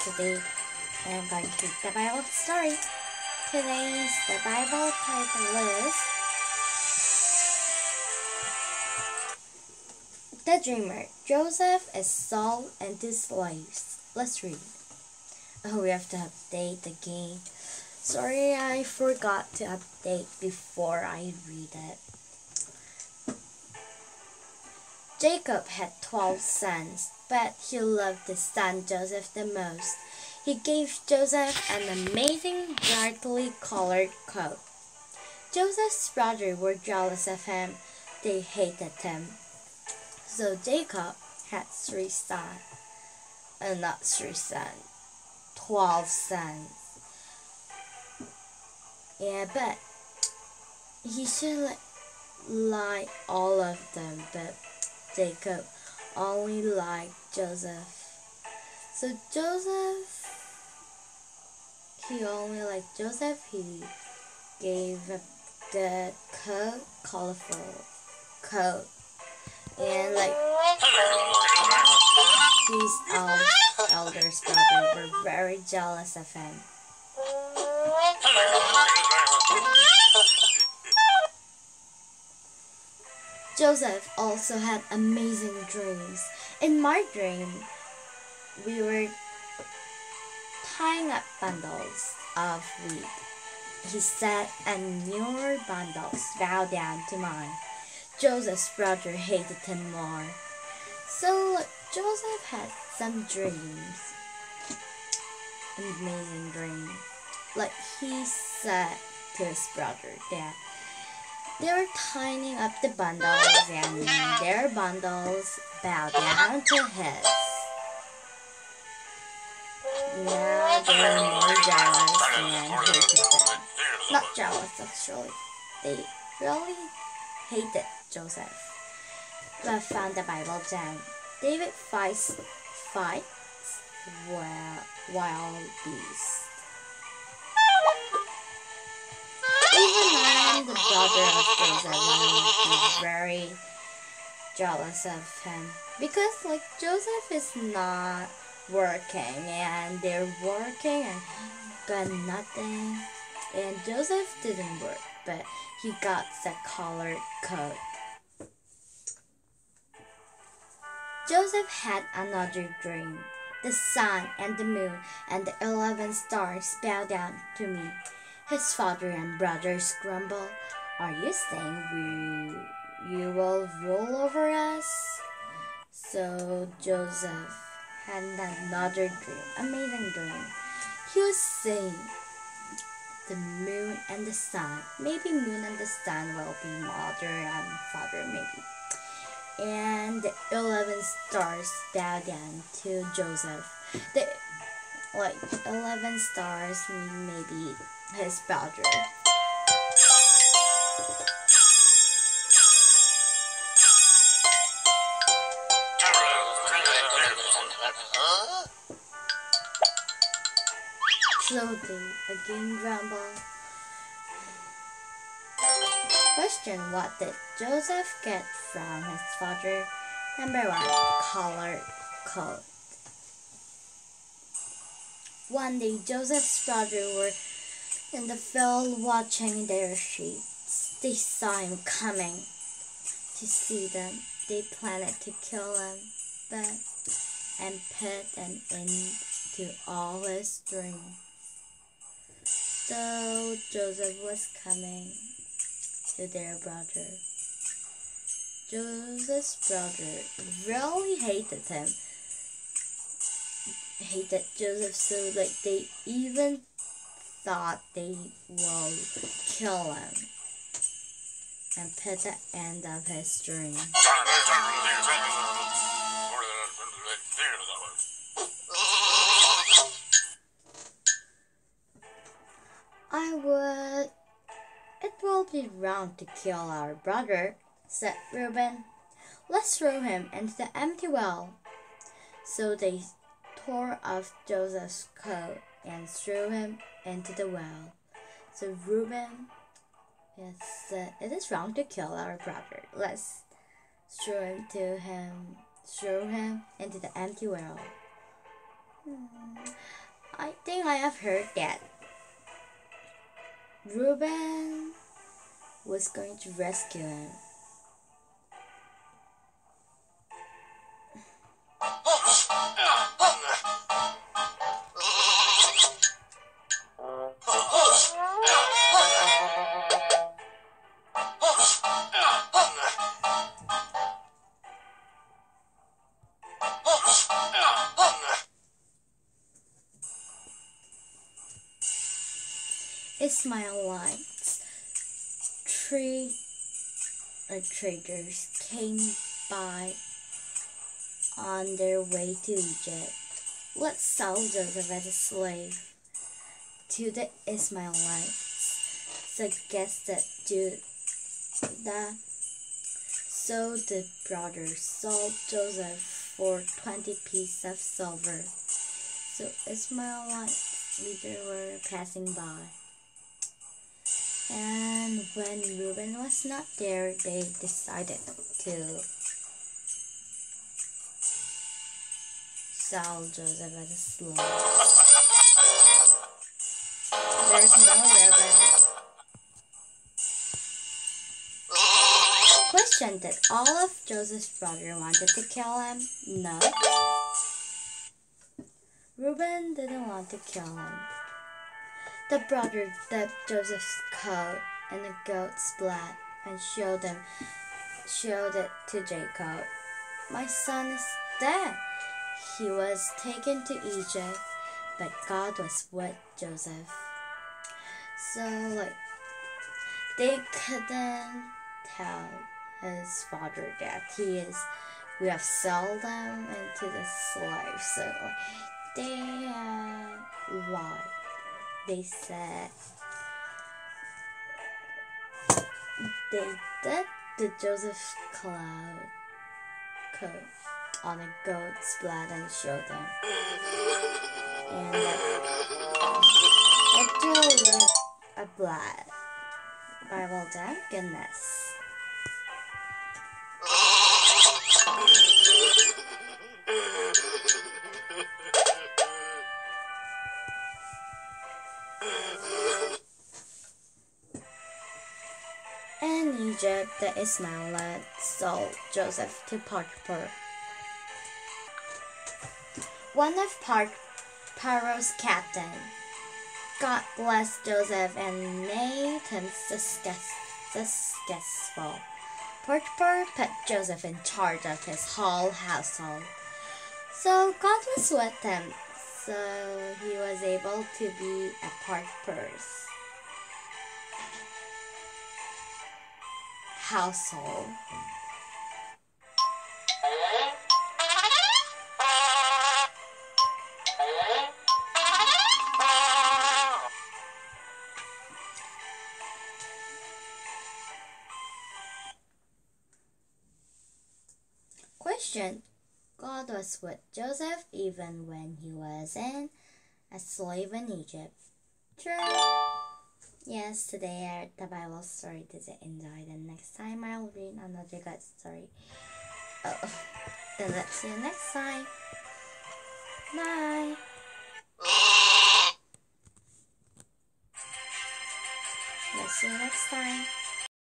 today I'm going to read the Bible story. Today's the Bible title is The Dreamer. Joseph is sold into slaves. Let's read. Oh, we have to update the game. Sorry, I forgot to update before I read it. Jacob had twelve sons, but he loved his son Joseph the most. He gave Joseph an amazing brightly colored coat. Joseph's brothers were jealous of him. They hated him. So Jacob had three sons. Uh, not three sons. Twelve sons. Yeah, but he should like, like all of them, but Jacob only liked Joseph. So Joseph, he only liked Joseph. He gave the coat, colorful coat, and like his um, elders brother were very jealous of him. Joseph also had amazing dreams. In my dream, we were tying up bundles of wheat. He said, and your bundles bow down to mine. Joseph's brother hated him more. So Joseph had some dreams. Amazing dreams. Like he said to his brother that they were tying up the bundles and their bundles bowed down to his. Now they're more jealous and hated. Not jealous actually. They really hated Joseph. But found the Bible then. David fights fights wild beasts. Even the brother of Joseph is very jealous of him because like Joseph is not working and they're working and got nothing and Joseph didn't work but he got the colored coat. Joseph had another dream. The sun and the moon and the eleven stars bow down to me. His father and brothers grumble, Are you saying we, you will rule over us? So Joseph had another dream, amazing dream. He was saying, the moon and the sun. Maybe moon and the sun will be mother and father, maybe. And the eleven stars bow down to Joseph. The like eleven stars maybe his brother. Slowly, again grumble. Question What did Joseph get from his father? Number one, colored coat. One day, Joseph's brothers were in the field watching their sheep. They saw him coming to see them. They planned to kill him, but and put an end to all his dreams. So Joseph was coming to their brother. Joseph's brother really hated him. Hated Joseph so like they even thought they will kill him and put the end of his dream. I would. It will be wrong to kill our brother, said Reuben. Let's throw him into the empty well. So they tore off Joseph's coat and threw him into the well. So Reuben said, It is wrong to kill our brother. Let's throw him to him throw him into the empty well. Hmm, I think I have heard that Reuben was going to rescue him. Ishmaelites, three uh, traders came by on their way to Egypt. Let's sell Joseph as a slave to the Ishmaelites, suggested Judah. So the brothers sold Joseph for 20 pieces of silver. So Ishmaelites leaders were passing by. And when Reuben was not there, they decided to sell Joseph as a slave. There's no Reuben. Question Did all of Joseph's brother wanted to kill him? No. Reuben didn't want to kill him. The brother dipped Joseph's coat in the goat's blood and showed him showed it to Jacob. My son is dead. He was taken to Egypt, but God was with Joseph. So like they couldn't tell his father that he is we have sold them into the slave. So they uh, lied they said they did the Joseph Cloud coat on a goat's blood and showed them. And it drew a blood. Bible thank goodness. Egypt, the Ishmaelites sold Joseph to Potiphar. One of Pharaoh's captain God blessed Joseph and made him successful. Potiphar put Joseph in charge of his whole household. So God was with him, so he was able to be a Potiphar's household. Question God was with Joseph even when he was in a slave in Egypt. True. Yes, today I read the Bible story to the enjoy. And next time I'll read another God story. Oh, then let's see you next time. Bye. Let's see you next time.